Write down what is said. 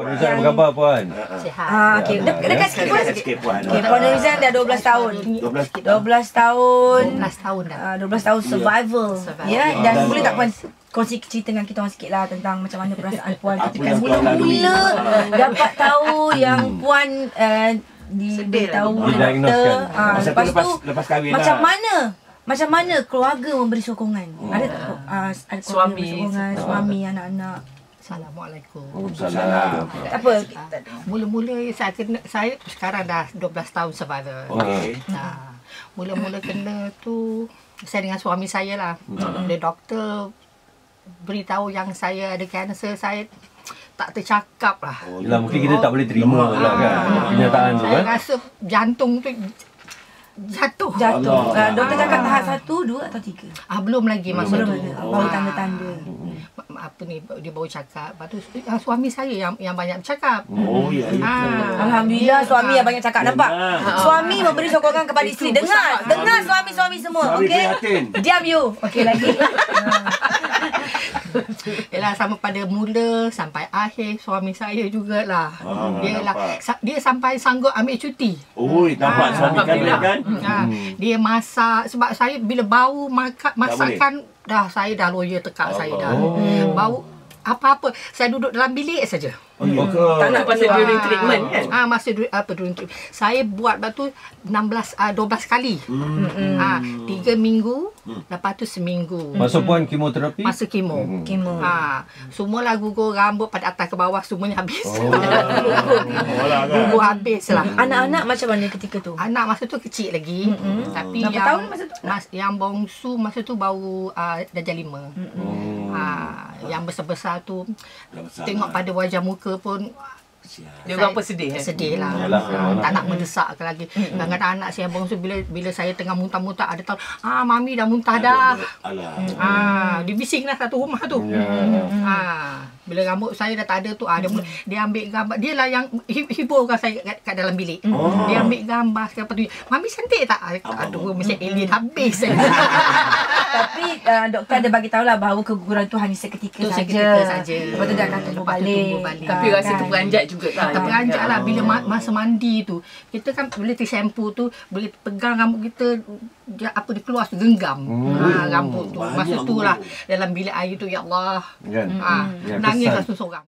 Puan Rizal apa khabar puan? Sihat. Ah, okey. Ya, Dek- ya. Dekat sikit puan. Sikit puan. Puan Rizal dah 12 tahun. 12 12 tahun. 12 tahun dah. Ah, 12 tahun survival. Survival. Ya, Ah, dan dan- boleh tak puan kongsi cerita dengan kita orang sikit lah tentang macam mana perasaan puan ketika mula-mula dapat tahu yang puan uh, diberitahu oleh doktor. Ah, tu lepas lepas tu lepas kahwin macam lah. mana macam mana keluarga memberi sokongan? Ada tak uh, ada keluarga Suami. memberi sokongan, suami, anak-anak. Assalamualaikum. Salam. Tak apa. Mula-mula saya kena saya sekarang dah 12 tahun survivor. Okey. Nah, mula-mula kena tu saya dengan suami saya lah. Bila doktor beritahu yang saya ada kanser, saya tak tercakap lah. Oh, Yelah mungkin kita tak boleh terima lah kan kenyataan tu Saya kan. rasa jantung tu jatuh. Jatuh. Allah. Uh, doktor cakap tahap satu, dua atau tiga? Ah, belum lagi masa Belum tu. ada. Baru tanda-tanda. Ma- Apa ni dia baru cakap. Lepas tu ah, suami saya yang yang banyak bercakap. Oh ya. Ah. Alhamdulillah suami yang banyak cakap nampak. Memang. Suami memberi sokongan kepada isteri. Dengar, dengar suami-suami semua, okey? Diam you. Okey lagi. Yalah sama pada mula sampai akhir suami saya jugalah. Ah, dia lah sa- dia sampai sanggup ambil cuti. Oi, nampak Ah, suami kan kan? Ha, dia masak sebab saya bila bau makan masakan dah saya dah lawyer tekak saya dah. Oh. Bau apa-apa saya duduk dalam bilik saja. Oh, ke? Tak nak pasal during treatment kan? Ah masa du- apa during treatment. Saya buat batu 16 ah 12 kali. Hmm. Ah 3 minggu, lepas tu seminggu. Masa puan kemoterapi? Masa kemo. Kemo. Ha, semualah gugur rambut pada atas ke bawah semuanya habis. Oh. Oh lah kan. gugur habis lah. Anak-anak macam mana ketika tu? Anak masa tu kecil lagi. Mm-hmm. Tapi Berapa yang tahun masa tu? Mas, yang bongsu masa tu baru uh, darjah lima. Oh. Ha, yang besar-besar tu Dah besar tengok lah. pada wajah muka pun. Dia orang apa sedih eh? Sedih lah. Yalah, Ha, yalah. tak nak mendesak ke lagi. Kadang-kadang anak saya yang bongsu bila bila saya tengah muntah-muntah ada tahu, ah mami dah muntah dah. Alah. Ah, dia bising lah satu rumah tu. Ya. Ah, bila rambut saya dah tak ada tu, ah, dia, mula- dia ambil gambar. Dia lah yang hi- hiburkan saya kat, kat dalam bilik. Oh. Dia ambil gambar siapa tu. Mami cantik tak? Aduh, macam alien habis. Tapi uh, doktor ada bagi tahu lah bahawa keguguran tu hanya seketika Tu saja. seketika saja. Lepas tu dia akan tumbuh tu balik. tumbuh balik. Tapi Ah, rasa kan? terperanjat juga lah. Terperanjat lah bila ma- masa mandi tu. Kita kan boleh shampoo tu, boleh pegang rambut kita dia apa dia keluar genggam. Ha, rambut tu. Masa tu lah dalam bilik air tu ya Allah. Kan? Ha, Ya, nangis lah seorang.